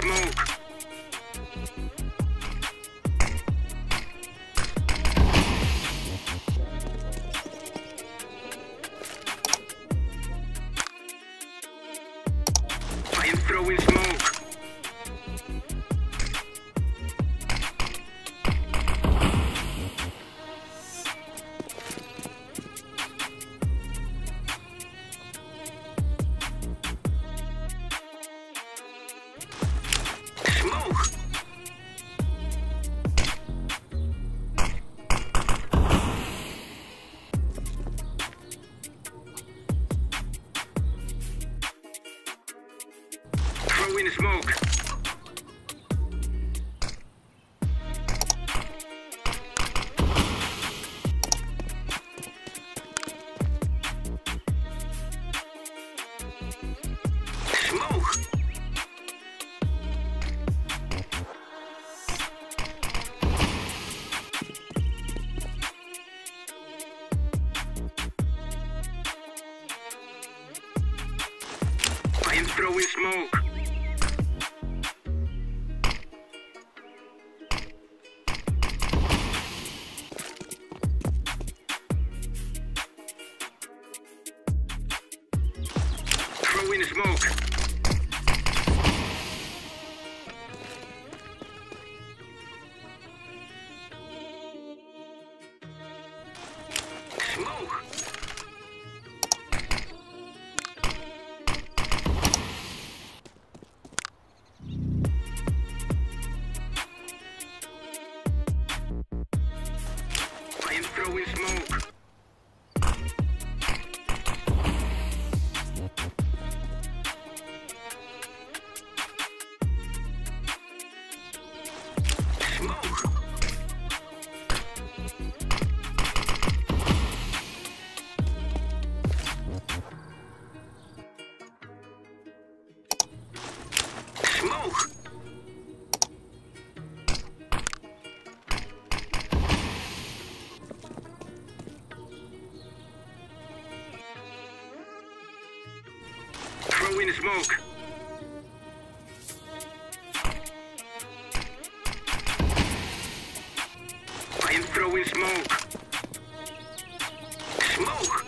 Smoke. I am throwing smoke. throwing smoke. throwing smoke. Throw smoke. Throw in smoke. I am throwing smoke. Smoke.